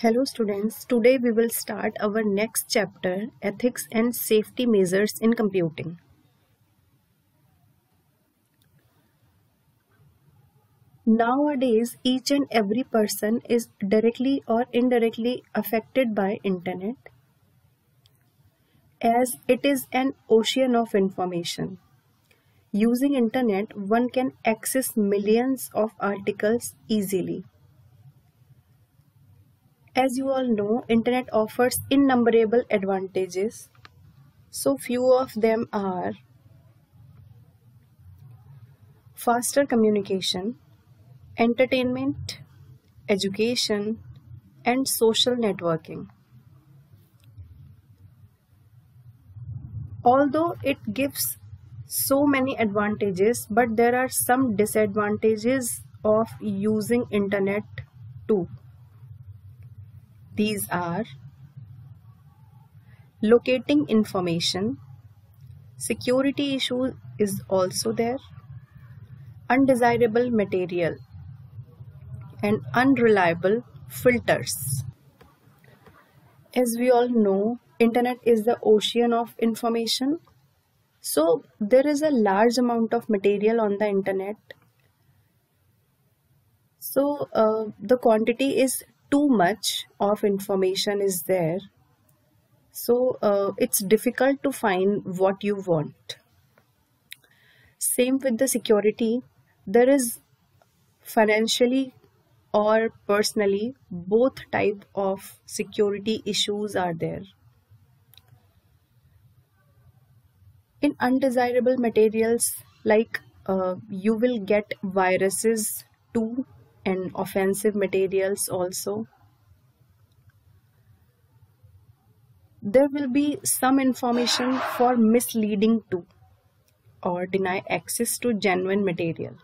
Hello students, today we will start our next chapter Ethics and Safety Measures in Computing. Nowadays, each and every person is directly or indirectly affected by internet as it is an ocean of information. Using internet, one can access millions of articles easily as you all know, internet offers innumerable advantages. So few of them are faster communication, entertainment, education, and social networking. Although it gives so many advantages, but there are some disadvantages of using internet too. These are locating information, security issue is also there, undesirable material and unreliable filters. As we all know, internet is the ocean of information. So there is a large amount of material on the internet. So uh, the quantity is too much of information is there. So uh, it's difficult to find what you want. Same with the security. There is financially or personally both type of security issues are there. In undesirable materials like uh, you will get viruses too and offensive materials also. There will be some information for misleading to or deny access to genuine material.